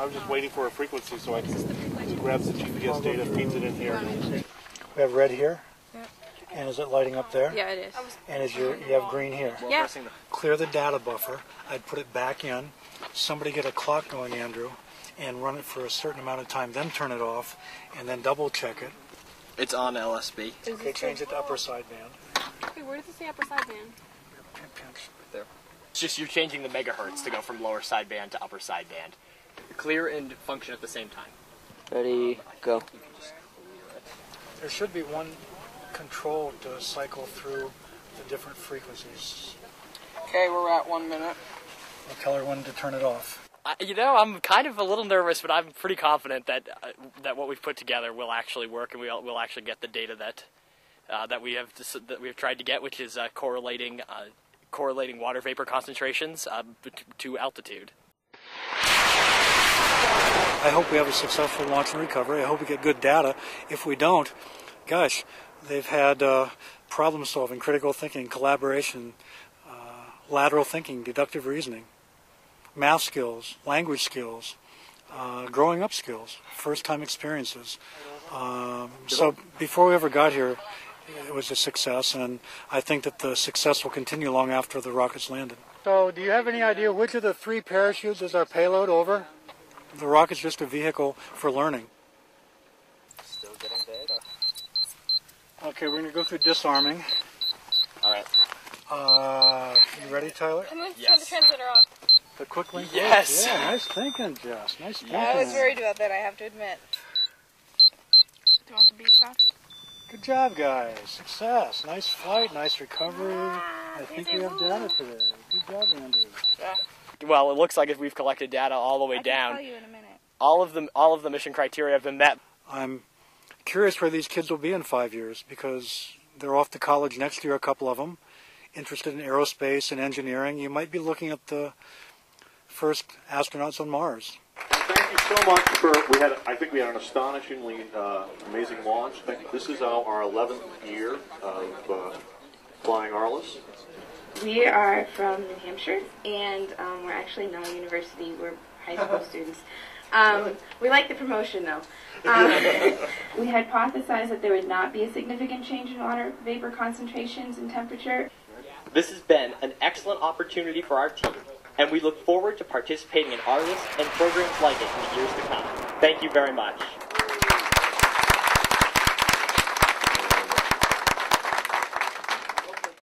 I was just waiting for a frequency so I can it grabs the GPS data, feeds it in here. We have red here, and is it lighting up there? Yeah, it is. And is your you have green here? Yeah. Clear the data buffer. I'd put it back in. Somebody get a clock going, Andrew, and run it for a certain amount of time. Then turn it off, and then double check it. It's on LSB. Okay, change it to upper sideband. Okay, where does it say upper sideband? Right there. It's just you're changing the megahertz to go from lower sideband to upper sideband. Clear and function at the same time. Ready, go. There should be one control to cycle through the different frequencies. Okay, we're at one minute. I'll tell her when to turn it off. I, you know, I'm kind of a little nervous, but I'm pretty confident that uh, that what we've put together will actually work, and we'll, we'll actually get the data that uh, that we have dis- that we have tried to get, which is uh, correlating uh, correlating water vapor concentrations uh, to altitude. I hope we have a successful launch and recovery. I hope we get good data. If we don't, gosh, they've had uh, problem solving, critical thinking, collaboration, uh, lateral thinking, deductive reasoning, math skills, language skills, uh, growing up skills, first time experiences. Um, so before we ever got here, it was a success, and I think that the success will continue long after the rockets landed. So, do you have any idea which of the three parachutes is our payload over? The rocket's just a vehicle for learning. Still getting data. Okay, we're going to go through disarming. All right. Uh, you ready, Tyler? I'm going to turn the transmitter off. The quick link. Yes. Yeah, nice thinking, Jess. Nice thinking. I was worried about that, I have to admit. Do you want the beef sauce? Good job, guys. Success. Nice flight. Nice recovery. I think we have data today. Good job, Andrew. Well, it looks like if we've collected data all the way I can down, tell you in a minute. all of them all of the mission criteria have been met. I'm curious where these kids will be in five years because they're off to college next year, a couple of them, interested in aerospace and engineering. You might be looking at the first astronauts on Mars. Thank you so much for, we had, I think we had an astonishingly uh, amazing launch. Thank- This is our our 11th year of uh, flying ARLISS. We are from New Hampshire, and um, we're actually not a university. We're high school students. Um, we like the promotion, though. Um, we hypothesized that there would not be a significant change in water vapor concentrations and temperature. This has been an excellent opportunity for our team, and we look forward to participating in ARLISS and programs like it in the years to come. Thank you very much.